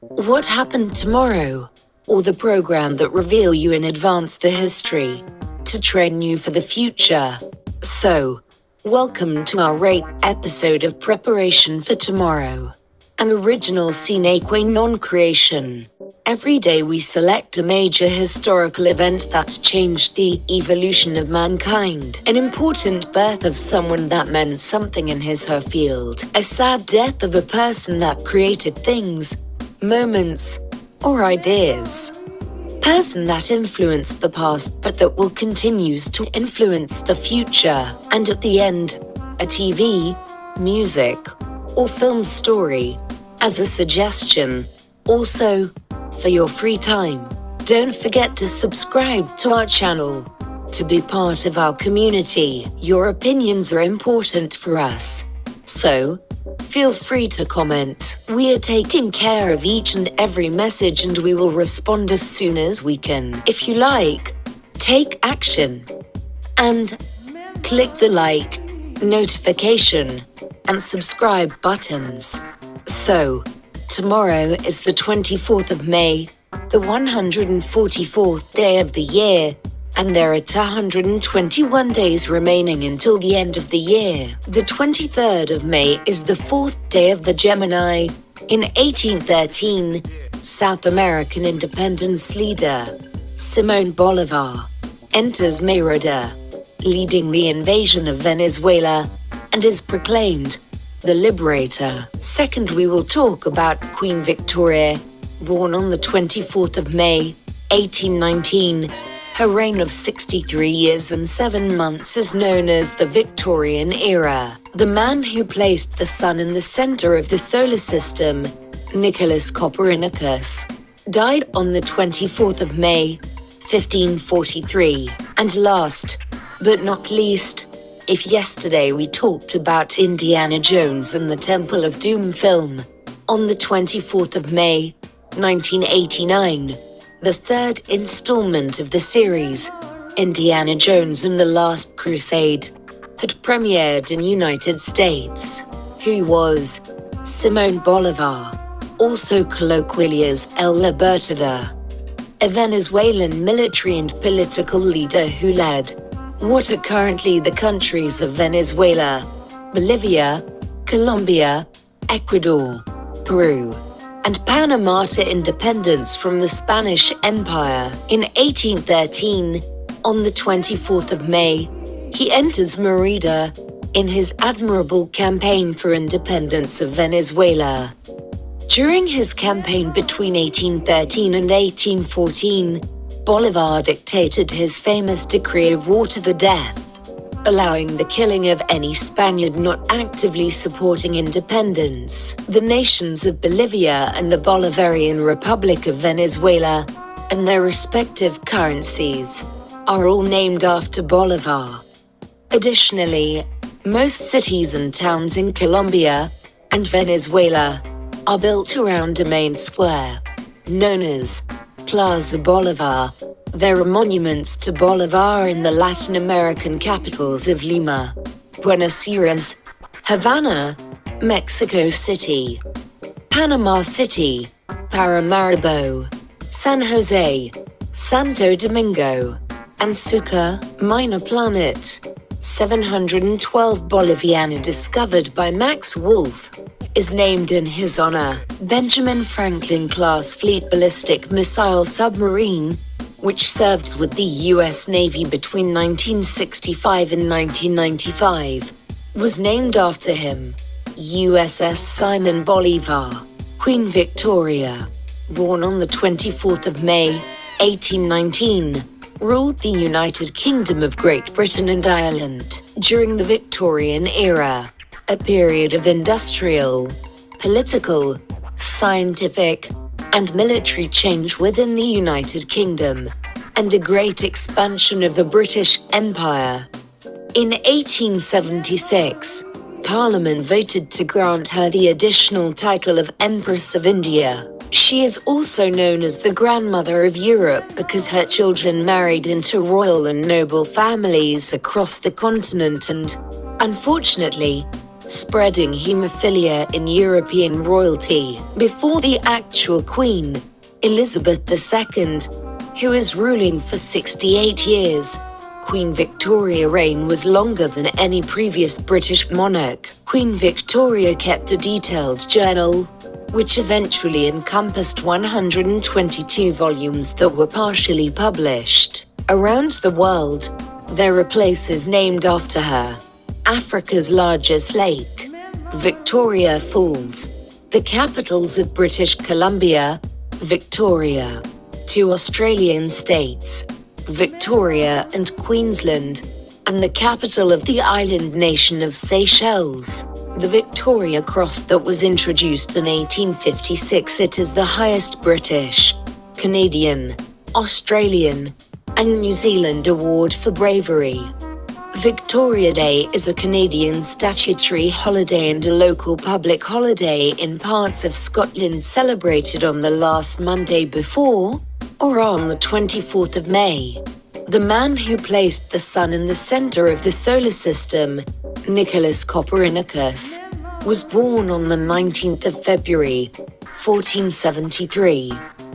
What happened tomorrow? Or the program that reveal you in advance the history to train you for the future. So, welcome to our eighth episode of Preparation for Tomorrow, an original sine qua non creation. Every day we select a major historical event that changed the evolution of mankind, an important birth of someone that meant something in his or her field, a sad death of a person that created things, moments, or ideas person that influenced the past but that will continues to influence the future. And at the end, a TV, music, or film story as a suggestion. Also, for your free time, don't forget to subscribe to our channel to be part of our community. Your opinions are important for us. So, Feel free to comment. We are taking care of each and every message and we will respond as soon as we can. If you like, take action and click the like, notification, and subscribe buttons. So, tomorrow is the 24th of May, the 144th day of the year and there are 221 days remaining until the end of the year. The 23rd of May is the fourth day of the Gemini. In 1813, South American independence leader Simon Bolivar enters Merida, leading the invasion of Venezuela, and is proclaimed the liberator. Second, we will talk about Queen Victoria, born on the 24th of May, 1819 her reign of 63 years and 7 months is known as the Victorian era. The man who placed the sun in the center of the solar system, Nicholas Copernicus, died on the 24th of May, 1543. And last, but not least, if yesterday we talked about Indiana Jones and the Temple of Doom film, on the 24th of May, 1989, the third installment of the series, Indiana Jones and the Last Crusade, had premiered in United States. Who was Simon Bolivar, also colloquially as El Libertador, a Venezuelan military and political leader who led what are currently the countries of Venezuela, Bolivia, Colombia, Ecuador, Peru, and Panama to independence from the Spanish Empire. In 1813, on the 24th of May, he enters Merida in his admirable campaign for independence of Venezuela. During his campaign between 1813 and 1814, Bolivar dictated his famous decree of war to the death allowing the killing of any Spaniard not actively supporting independence. The nations of Bolivia and the Bolivarian Republic of Venezuela, and their respective currencies, are all named after Bolivar. Additionally, most cities and towns in Colombia and Venezuela are built around a main square, known as Plaza Bolivar, there are monuments to Bolivar in the Latin American capitals of Lima, Buenos Aires, Havana, Mexico City, Panama City, Paramaribo, San Jose, Santo Domingo, and Sucre, Minor Planet. 712 Boliviana discovered by Max Wolf is named in his honor. Benjamin Franklin class fleet ballistic missile submarine which served with the US Navy between 1965 and 1995, was named after him. USS Simon Bolivar, Queen Victoria, born on the 24th of May, 1819, ruled the United Kingdom of Great Britain and Ireland during the Victorian era, a period of industrial, political, scientific, and military change within the United Kingdom, and a great expansion of the British Empire. In 1876, Parliament voted to grant her the additional title of Empress of India. She is also known as the grandmother of Europe because her children married into royal and noble families across the continent and, unfortunately, spreading haemophilia in European royalty. Before the actual Queen, Elizabeth II, who is ruling for 68 years, Queen Victoria reign was longer than any previous British monarch. Queen Victoria kept a detailed journal, which eventually encompassed 122 volumes that were partially published. Around the world, there are places named after her. Africa's largest lake, Victoria Falls, the capitals of British Columbia, Victoria, two Australian states, Victoria and Queensland, and the capital of the island nation of Seychelles. The Victoria Cross that was introduced in 1856 it is the highest British, Canadian, Australian, and New Zealand award for bravery. Victoria Day is a Canadian statutory holiday and a local public holiday in parts of Scotland celebrated on the last Monday before, or on the 24th of May. The man who placed the sun in the center of the solar system, Nicholas Copernicus, was born on the 19th of February, 1473,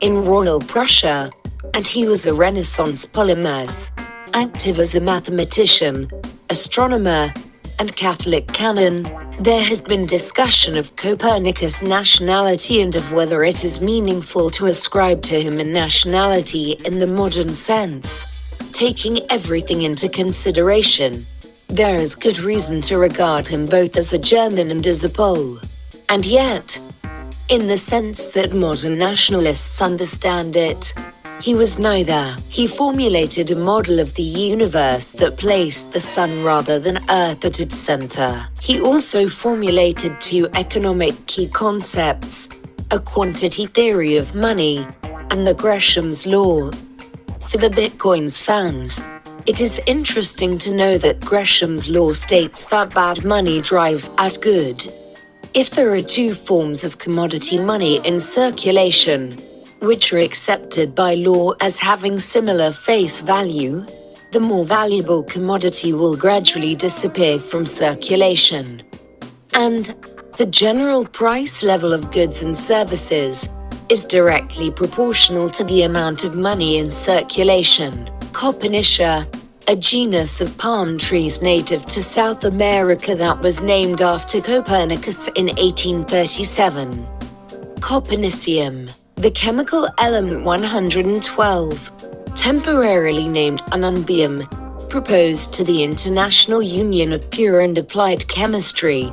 in Royal Prussia, and he was a Renaissance polymath, active as a mathematician, astronomer, and Catholic canon. There has been discussion of Copernicus' nationality and of whether it is meaningful to ascribe to him a nationality in the modern sense. Taking everything into consideration, there is good reason to regard him both as a German and as a Pole. And yet, in the sense that modern nationalists understand it, he was neither. He formulated a model of the universe that placed the sun rather than Earth at its center. He also formulated two economic key concepts a quantity theory of money and the Gresham's law. For the Bitcoins fans, it is interesting to know that Gresham's law states that bad money drives out good. If there are two forms of commodity money in circulation, which are accepted by law as having similar face value, the more valuable commodity will gradually disappear from circulation. And the general price level of goods and services is directly proportional to the amount of money in circulation. Copernicia, a genus of palm trees native to South America that was named after Copernicus in 1837. Copernicium the chemical element 112, temporarily named ununbium, proposed to the International Union of Pure and Applied Chemistry,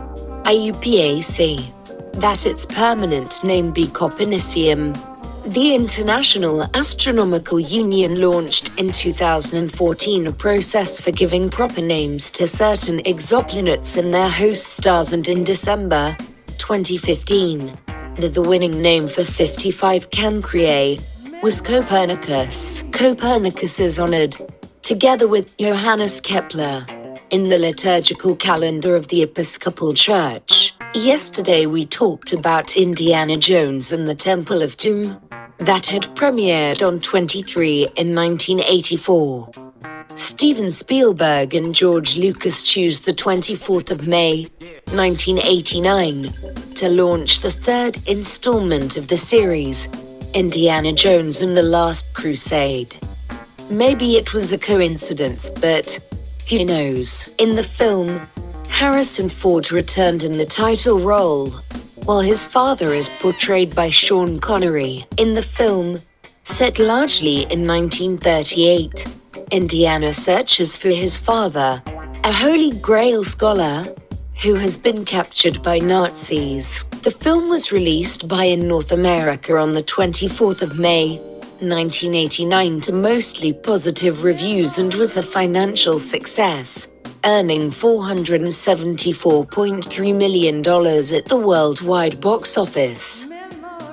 IUPAC, that its permanent name be copernicium. The International Astronomical Union launched in 2014 a process for giving proper names to certain exoplanets and their host stars and in December 2015, the winning name for 55 Cancri A was Copernicus. Copernicus is honored, together with Johannes Kepler, in the liturgical calendar of the Episcopal Church. Yesterday we talked about Indiana Jones and the Temple of Doom, that had premiered on 23 in 1984. Steven Spielberg and George Lucas choose the 24th of May, 1989, to launch the third installment of the series, Indiana Jones and the Last Crusade. Maybe it was a coincidence, but who knows? In the film, Harrison Ford returned in the title role, while his father is portrayed by Sean Connery. In the film, set largely in 1938, Indiana searches for his father, a Holy Grail scholar, who has been captured by Nazis. The film was released by in North America on the 24th of May, 1989 to mostly positive reviews and was a financial success, earning $474.3 million at the worldwide box office.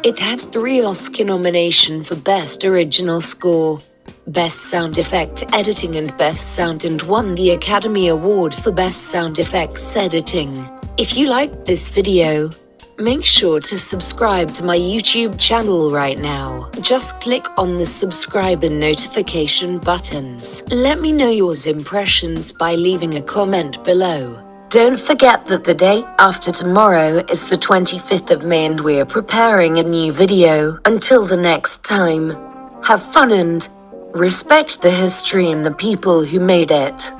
It had three Oscar nominations for Best Original Score, Best Sound Effect Editing and Best Sound and won the Academy Award for Best Sound Effects Editing. If you liked this video, make sure to subscribe to my YouTube channel right now. Just click on the subscribe and notification buttons. Let me know your impressions by leaving a comment below. Don't forget that the day after tomorrow is the 25th of May and we're preparing a new video. Until the next time, have fun and respect the history and the people who made it.